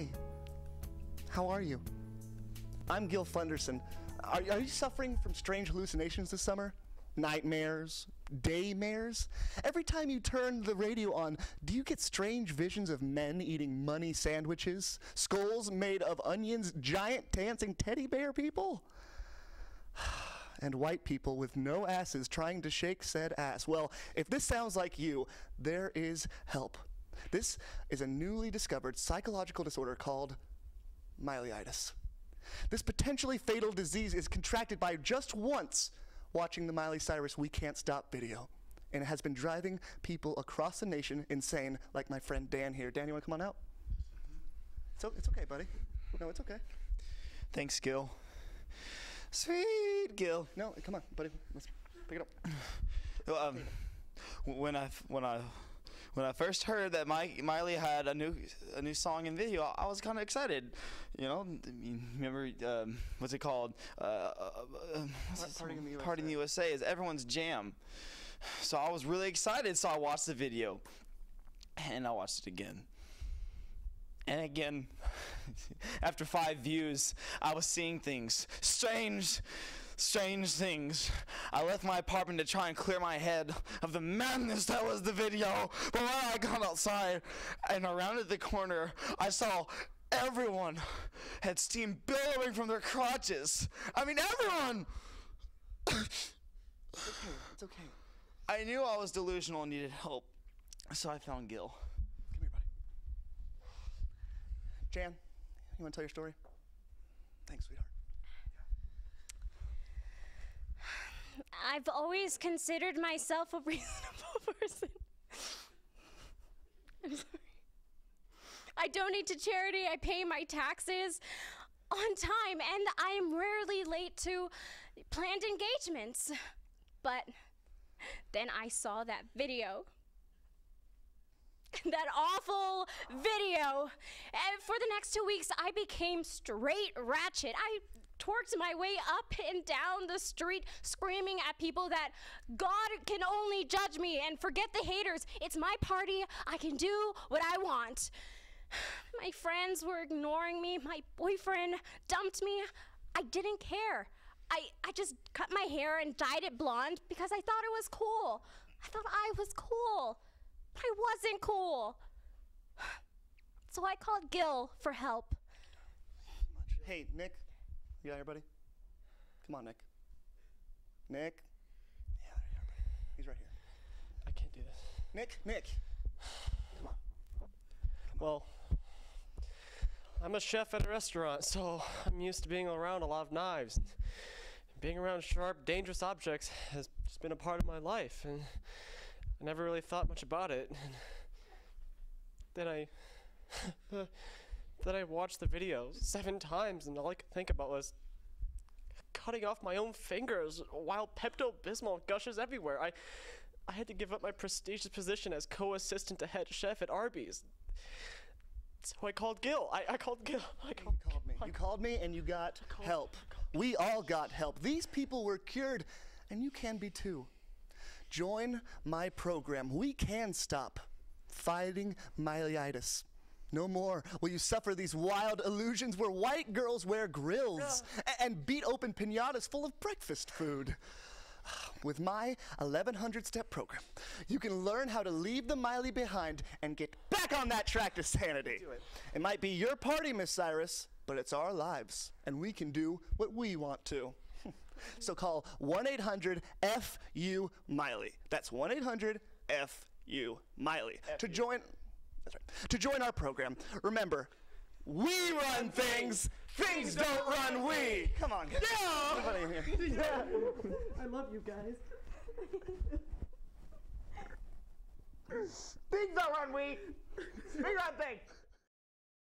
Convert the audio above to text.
Hi. How are you? I'm Gil Funderson. Are, are you suffering from strange hallucinations this summer? Nightmares? Daymares? Every time you turn the radio on, do you get strange visions of men eating money sandwiches? Skulls made of onions? Giant dancing teddy bear people? and white people with no asses trying to shake said ass. Well, if this sounds like you, there is help. This is a newly discovered psychological disorder called Mileyitis. This potentially fatal disease is contracted by just once watching the Miley Cyrus We Can't Stop video. And it has been driving people across the nation insane, like my friend Dan here. Dan, you want to come on out? So it's okay, buddy. No, it's okay. Thanks, Gil. Sweet Gil. No, come on, buddy. Let's pick it up. Well, um, when I when I when I first heard that Mike, Miley had a new a new song and video, I was kind of excited. You know, I mean, remember um, what's it called? Uh, uh, uh, Party in the song? Party in the USA. USA is everyone's jam. So I was really excited. So I watched the video, and I watched it again. And again, after five views, I was seeing things. Strange, strange things. I left my apartment to try and clear my head of the madness that was the video. But when I got outside and I rounded the corner, I saw everyone had steam billowing from their crotches. I mean, everyone! It's okay, it's okay. I knew I was delusional and needed help. So I found Gil. Come here, buddy. Jan, you want to tell your story? Thanks, sweetheart. I've always considered myself a reasonable person. I'm sorry. I donate to charity, I pay my taxes on time, and I am rarely late to planned engagements. But then I saw that video. That awful video. And for the next two weeks, I became straight ratchet. I twerked my way up and down the street, screaming at people that God can only judge me and forget the haters. It's my party. I can do what I want. My friends were ignoring me. My boyfriend dumped me. I didn't care. I, I just cut my hair and dyed it blonde because I thought it was cool. I thought I was cool. But I wasn't cool. So I called Gil for help. Hey, Nick. You got here, buddy? Come on, Nick. Nick. Yeah, there you are, buddy. He's right here. I can't do this. Nick, Nick. Come on. Well, I'm a chef at a restaurant, so I'm used to being around a lot of knives. Being around sharp, dangerous objects has just been a part of my life, and I never really thought much about it. And then I. then I watched the video seven times, and all I could think about was cutting off my own fingers while Pepto Bismol gushes everywhere. I, I had to give up my prestigious position as co-assistant to head chef at Arby's. So I called Gil. I, I called Gil. I called, You called me. You called me and you got help. We all got help. These people were cured, and you can be too. Join my program. We can stop fighting Mileyitis. No more will you suffer these wild illusions where white girls wear grills a- and beat open pinatas full of breakfast food. With my 1100 step program, you can learn how to leave the Miley behind and get back on that track to sanity. It. It might be your party, Miss Cyrus, but it's our lives, and we can do what we want to. so call 1 800 FU Miley. That's 1 800 FU Miley to join. That's right. To join our program, remember, we run things, things don't run we. Come on, get Everybody in here. I love you guys. Things don't run we. We run things.